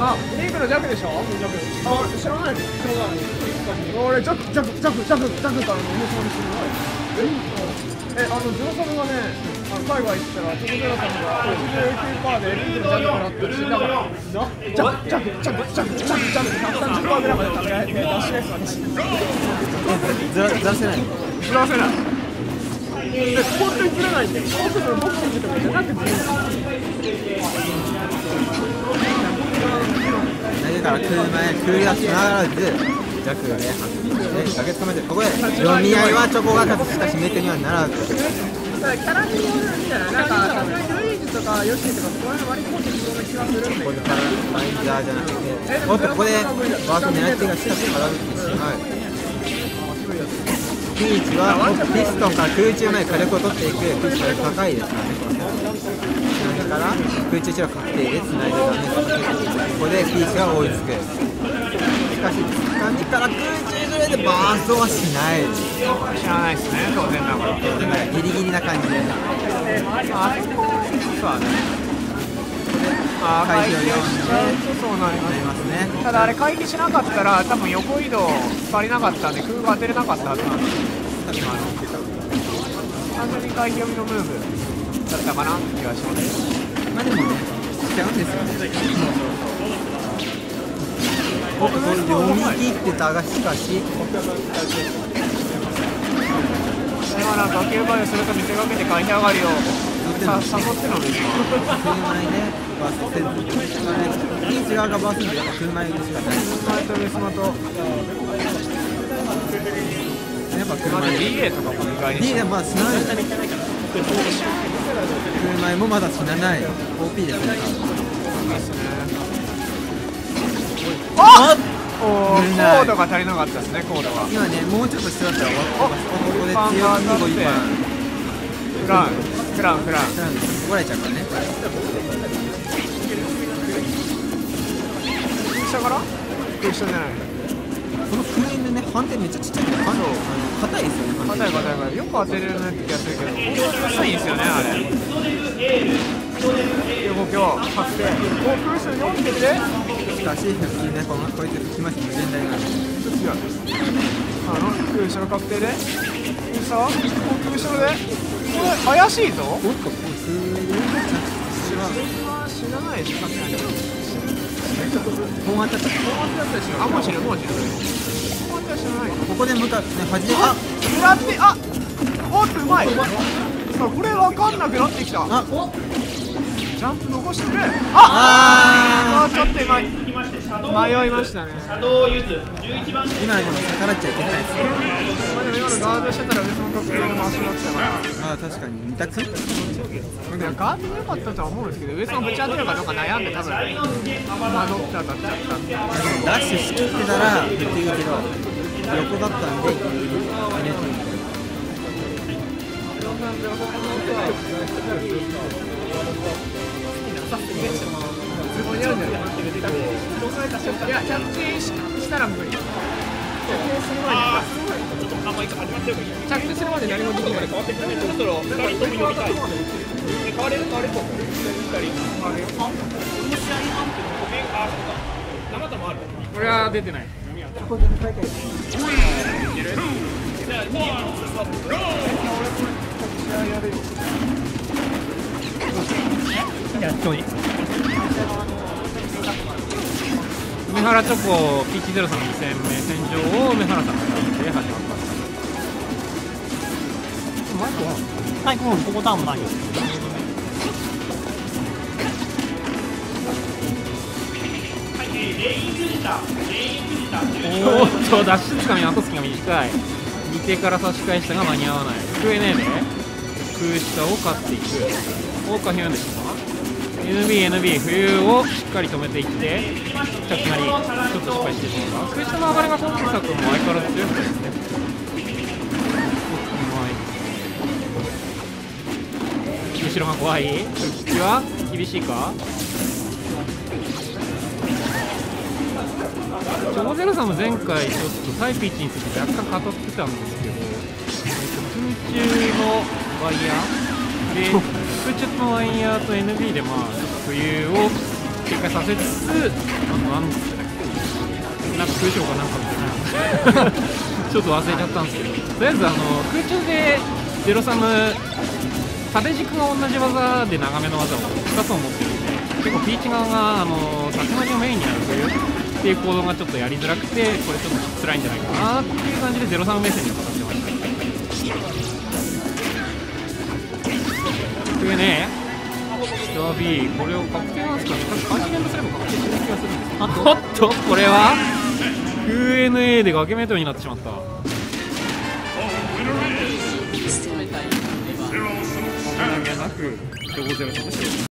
あ、リークのジャクでしょあ、知らない俺、ジャク、ジャク、ジャク、ジャク、ジャクからの重さにするえ、あの、ジョーサムがね、あの海外行ったら、チョコゼラさんが89%でリークのジャクからって死んだから、ジャク、ジャク、ジャク、ジャク、ジャク、ジャク、130%ぐらいまで食べられて、出しないです、私。ずらせないずらせない。で、本当にずれないん。で、そうするとボクシングとかじゃなくてずれる。投げから車へクールがつながらずジャックがね投げ止めてここで読み合いはチョコが勝つしかしメテにはならずキャラによるん。じゃないなん。か、さすがにルイージとかヨッシーとか、そこら辺割り込ん。できそうな気がするん。だけど。ここからライザーじゃなくておっとここでバース狙ってがしかし空振ってしまうピーチはピストンから空中まで火力を取っていくピストン高いですからねだから空中中は確定でつないでダメージをかけてここでピーチが追いつくしかし掴みから空中ぐらいでバーストはしない知らないですね、当然だから。ギリギリな感じであそこそうだね。あ回避を読んでそうなりますね。ただあれ回避しなかったら多分横移動足りなかったんで空が当てれなかったはずなんです今の単純に回避読みのムーブだったかな。って気がします。まあでもねしちゃうんですよね。僕読み切ってたがしかし今なんか競馬をすると見せかけて回避上がりをさ誘ってるのです車にねバースせずピーチ側がバース車にしかないマイトベスマとやっぱ車に DA とかも意外に D でまだ死なない車もまだ死なない OP です。ねあおー出ないコードが足りなかったですねコードが今ねもうちょっと必要だったらここで強が当たって気に5一番フランフランフラン。怒られちゃうからね 下から？一緒じゃない。この空輪のね反転めっちゃちっちゃいからあの硬いですよね硬い硬い硬い。よく当てれるねって気がするけど薄い。んですよねあれ動きを確定お空数4匹でしかし普通ねこのこい。つ吹きまして無限大なんで違うあの空後ろ確定でさあ空後ろでこれ怪しい。ぞおっと空知らない。でしょさすがに本当っちゃった。あもう知るもう知る本当は知らないここで向かね端であ狙ってあおっとうまいさあこれ分かんなくなってきた。あジャンプ残してくれ。あああーちょっと今迷いましたね。今のでも逆らっちゃいけないです。まあでも今のガードしてたら上の確定の回しになってたから。あ確かに。二択？でもガードも良かったとは思うんですけど上さんぶち当てるかどうか悩んで多分惑って当たっちゃったんでダッシュしきってたらできるけど横だったんで入れてるいや、着地したら無理。着地する前に、着地するまで何もできない。そろそろ2人とも呼びたい。変われる変われる。2人。変わるよ。俺は出てない。やっとに。原チョコピーチゼロさんの2戦目戦場を梅原さんが選んで始まったマイクははい、もうここターンないよ。おーっと脱出つかみ後つきが短い見てから差し返したが間に合わない救えねえで空下を勝っていく大下ヒュンでした NBNB 冬をしっかり止めていって着地なりちょっと失敗してしまう。空下の上がりが今作も相変わらず強くてですね。後ろが怖い。復帰は厳しいか？チョコゼロさんも前回ちょっとタイピッチについて若干語ってたんですけど、えっと空中のワイヤー？で空中とワイヤーと NB でまあちょっと冬を警戒させつつあとなんつってたっけなんか空調かなんかみたいな。ちょっと忘れちゃったんですけど。とりあえずあの空中でゼロサム縦軸が同じ技で長めの技を2つを持ってるんで結構ピーチ側があの縦文字をメインにやる冬っていう行動がちょっとやりづらくてこれちょっと辛いんじゃないかなっていう感じでゼロサム目線には語ってましたこれねスター B これを確定なんですかね。カーチゲントすれば確定する気がするんですけど。おっとこれは？QNA で崖メートルになってしまった。なく0-0として